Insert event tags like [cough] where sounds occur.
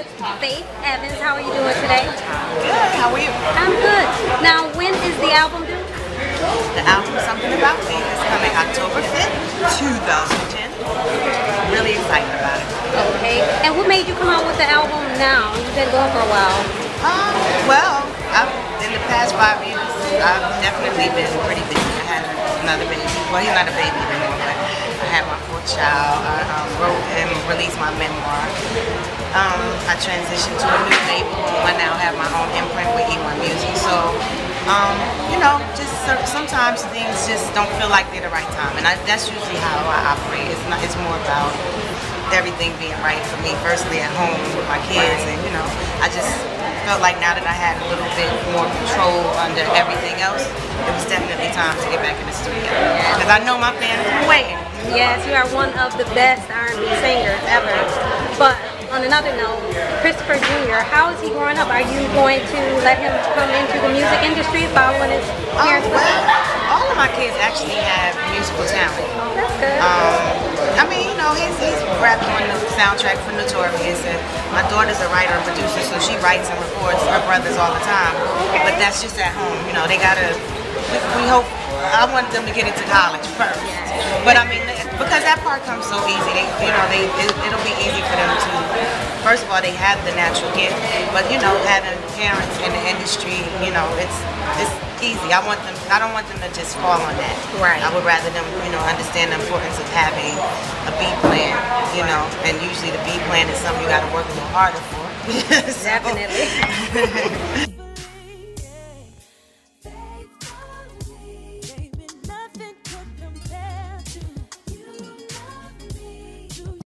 with Faith Evans. How are you doing today? Good. How are you? I'm good. Now, when is the album due? The album Something About Me is coming October 5th, 2010. Really excited about it. Okay. And what made you come out with the album now? You've been going for a while. Um, well, I've, in the past five years, I've definitely been pretty busy. I had another baby. Well, he's not a baby anymore, but I had my fourth child. I um, released my memoir. Um, I transitioned to a new label. I now have my own imprint with E1 Music. So, um, you know, just sometimes things just don't feel like they're the right time, and I, that's usually how I operate. It's not. It's more about everything being right for me, firstly at home with my kids, and you know, I just felt like now that I had a little bit more control under everything else, it was definitely time to get back in the studio because I know my fans are waiting. Yes, you are one of the best R&B singers ever. But on another note, Christopher Jr., how is he growing up? Are you going to let him come into the music industry following his parents' well, all of my kids actually have musical talent. That's good. Um, I mean, you know, he's, he's rapped on the soundtrack for Notorious, and my daughter's a writer and producer, so she writes and records her brothers all the time. But that's just at home, you know. They gotta. We, we hope. I want them to get into college first, but I mean, because that part comes so easy. They, you know, they it, it'll be easy for them to. First of all, they have the natural gift, but you know, having parents in the industry, you know, it's it's easy. I want them. I don't want them to just fall on that. Right. I would rather them, you know, understand the importance of having a B plan. You know, and usually the B plan is something you got to work a little harder for. [laughs] So- Definitely. [laughs]